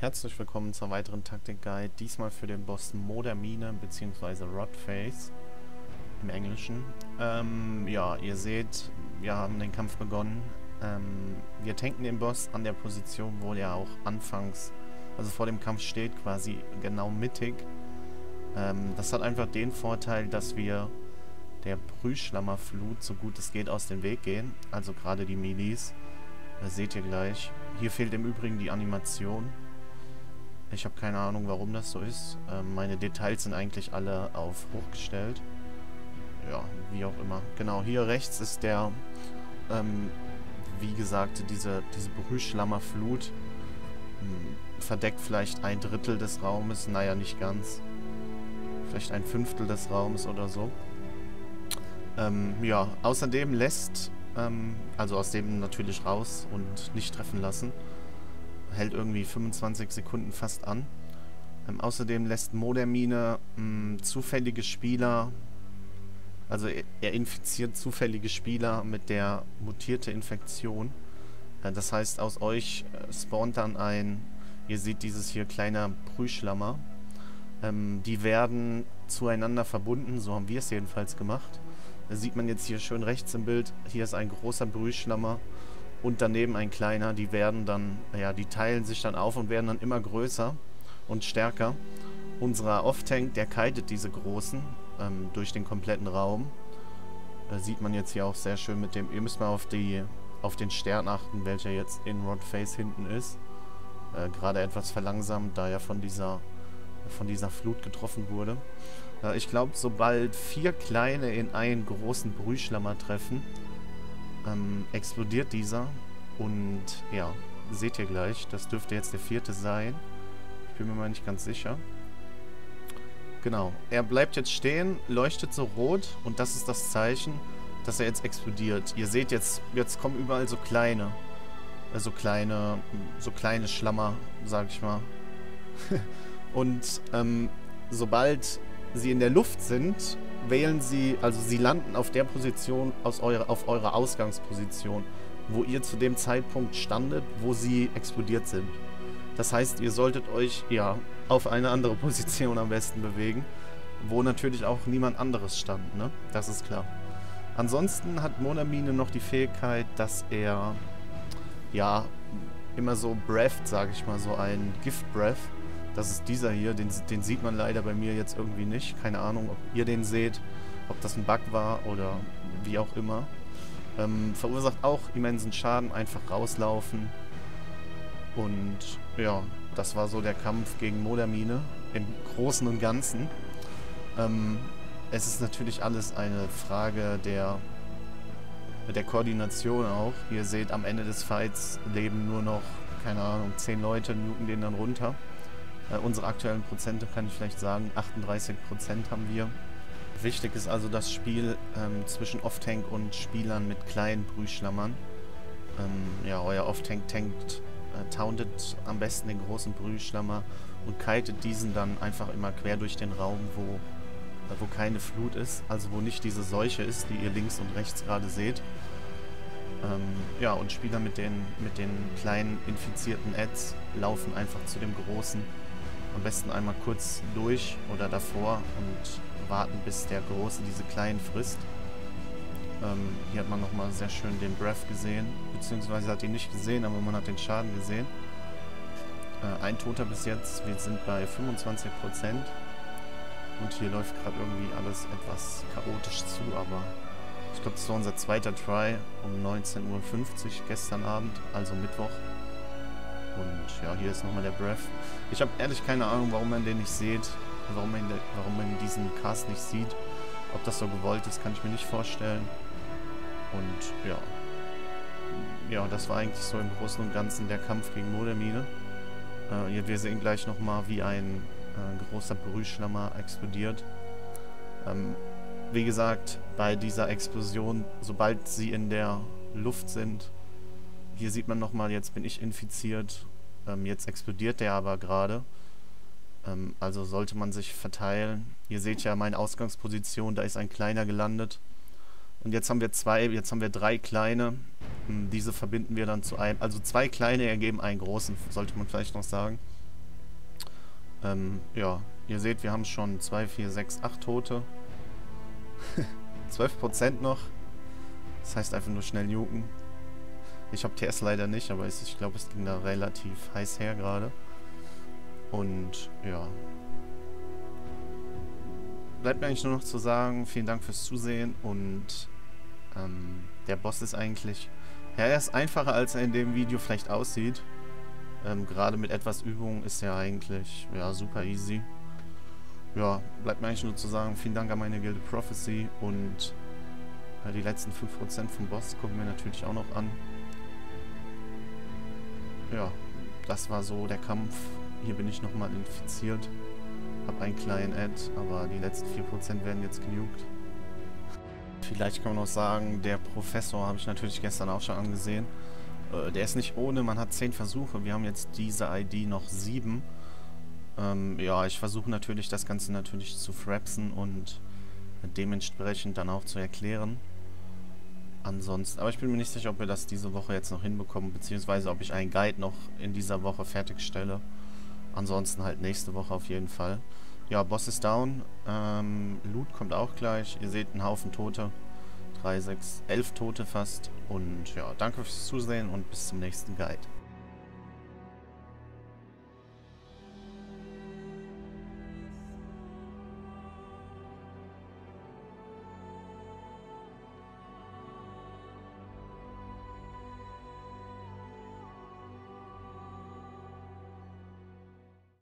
Herzlich willkommen zur weiteren Taktik-Guide, diesmal für den Boss Modermine bzw. Rodface im Englischen. Ähm, ja, ihr seht, wir haben den Kampf begonnen. Ähm, wir tanken den Boss an der Position, wo er auch anfangs, also vor dem Kampf steht, quasi genau mittig. Ähm, das hat einfach den Vorteil, dass wir der Brühschlammerflut so gut es geht aus dem Weg gehen, also gerade die Milis. Das seht ihr gleich. Hier fehlt im Übrigen die Animation. Ich habe keine Ahnung, warum das so ist. Ähm, meine Details sind eigentlich alle auf hochgestellt. Ja, wie auch immer. Genau, hier rechts ist der, ähm, wie gesagt, diese, diese Brühschlammerflut. Hm, verdeckt vielleicht ein Drittel des Raumes. Naja, nicht ganz. Vielleicht ein Fünftel des Raumes oder so. Ähm, ja, außerdem lässt, ähm, also aus dem natürlich raus und nicht treffen lassen hält irgendwie 25 Sekunden fast an. Ähm, außerdem lässt Modermine mh, zufällige Spieler, also er, er, infiziert zufällige Spieler mit der mutierte Infektion. Äh, das heißt, aus euch äh, spawnt dann ein, ihr seht dieses hier kleiner Brühschlammer. Ähm, die werden zueinander verbunden, so haben wir es jedenfalls gemacht. Das sieht man jetzt hier schön rechts im Bild. Hier ist ein großer Brühschlammer und daneben ein kleiner. Die werden dann, ja, die teilen sich dann auf und werden dann immer größer und stärker. Unser Off-Tank, der kitet diese großen ähm, durch den kompletten Raum. Da sieht man jetzt hier auch sehr schön mit dem, ihr müsst mal auf die auf den Stern achten, welcher jetzt in Rodface hinten ist. Äh, Gerade etwas verlangsamt, da er von dieser von dieser Flut getroffen wurde. Äh, ich glaube, sobald vier kleine in einen großen Brühschlammer treffen, ähm, explodiert dieser. Und ja, seht ihr gleich. Das dürfte jetzt der vierte sein. Ich bin mir mal nicht ganz sicher. Genau. Er bleibt jetzt stehen, leuchtet so rot und das ist das Zeichen, dass er jetzt explodiert. Ihr seht jetzt, jetzt kommen überall so kleine, äh, so kleine, so kleine Schlammer, sag ich mal. und ähm, sobald sie in der Luft sind, wählen Sie, also Sie landen auf der Position, aus eurer, auf eurer Ausgangsposition, wo ihr zu dem Zeitpunkt standet, wo Sie explodiert sind. Das heißt, ihr solltet euch, ja, auf eine andere Position am besten bewegen, wo natürlich auch niemand anderes stand, ne? Das ist klar. Ansonsten hat Monamine noch die Fähigkeit, dass er, ja, immer so Breath, sage ich mal, so ein Gift-Breath, das ist dieser hier, den, den sieht man leider bei mir jetzt irgendwie nicht. Keine Ahnung, ob ihr den seht, ob das ein Bug war oder wie auch immer. Ähm, verursacht auch immensen Schaden, einfach rauslaufen. Und ja, das war so der Kampf gegen Modermine im Großen und Ganzen. Ähm, es ist natürlich alles eine Frage der, der Koordination auch. Ihr seht, am Ende des Fights leben nur noch, keine Ahnung, 10 Leute, nuken den dann runter. Äh, unsere aktuellen Prozente kann ich vielleicht sagen, 38% haben wir. Wichtig ist also das Spiel ähm, zwischen Off-Tank und Spielern mit kleinen Brühschlammern. Ähm, ja, euer Off-Tank tankt, äh, tauntet am besten den großen Brühschlammer und kitet diesen dann einfach immer quer durch den Raum, wo, äh, wo keine Flut ist, also wo nicht diese Seuche ist, die ihr links und rechts gerade seht. Ähm, ja, und Spieler mit den, mit den kleinen infizierten Ads laufen einfach zu dem großen am besten einmal kurz durch oder davor und warten, bis der Große diese Kleinen frisst. Ähm, hier hat man nochmal sehr schön den Breath gesehen, beziehungsweise hat ihn nicht gesehen, aber man hat den Schaden gesehen. Äh, ein Toter bis jetzt, wir sind bei 25%. Und hier läuft gerade irgendwie alles etwas chaotisch zu, aber ich glaube, das war unser zweiter Try um 19.50 Uhr gestern Abend, also Mittwoch. Und ja, hier ist nochmal der Breath. Ich habe ehrlich keine Ahnung, warum man den nicht sieht. Warum man, warum man diesen Cast nicht sieht. Ob das so gewollt ist, kann ich mir nicht vorstellen. Und ja. Ja, das war eigentlich so im Großen und Ganzen der Kampf gegen Modermine. Äh, wir sehen gleich nochmal, wie ein äh, großer Brühschlammer explodiert. Ähm, wie gesagt, bei dieser Explosion, sobald sie in der Luft sind, hier sieht man nochmal, jetzt bin ich infiziert. Ähm, jetzt explodiert der aber gerade. Ähm, also sollte man sich verteilen. Ihr seht ja meine Ausgangsposition, da ist ein kleiner gelandet. Und jetzt haben wir zwei, jetzt haben wir drei kleine. Ähm, diese verbinden wir dann zu einem. Also zwei kleine ergeben einen großen, sollte man vielleicht noch sagen. Ähm, ja, ihr seht, wir haben schon 2, 4, 6, 8 Tote. 12% noch. Das heißt einfach nur schnell juken. Ich habe TS leider nicht, aber ich glaube, es ging da relativ heiß her gerade. Und ja. Bleibt mir eigentlich nur noch zu sagen, vielen Dank fürs Zusehen und ähm, der Boss ist eigentlich... Ja, er ist einfacher, als er in dem Video vielleicht aussieht. Ähm, Gerade mit etwas Übung ist er eigentlich ja, super easy. Ja, bleibt mir eigentlich nur zu sagen, vielen Dank an meine Gilde Prophecy und die letzten 5% vom Boss gucken wir natürlich auch noch an ja, das war so der Kampf. Hier bin ich nochmal infiziert. Hab einen kleinen Ad, aber die letzten 4% werden jetzt genugt. Vielleicht kann man noch sagen, der Professor habe ich natürlich gestern auch schon angesehen. Äh, der ist nicht ohne, man hat 10 Versuche. Wir haben jetzt diese ID noch 7. Ähm, ja, ich versuche natürlich das Ganze natürlich zu frapsen und dementsprechend dann auch zu erklären ansonsten. Aber ich bin mir nicht sicher, ob wir das diese Woche jetzt noch hinbekommen, beziehungsweise ob ich einen Guide noch in dieser Woche fertigstelle. Ansonsten halt nächste Woche auf jeden Fall. Ja, Boss ist down. Ähm, Loot kommt auch gleich. Ihr seht einen Haufen Tote. 3, 6, 11 Tote fast. Und ja, danke fürs Zusehen und bis zum nächsten Guide.